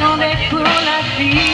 j'attendais pour la vie.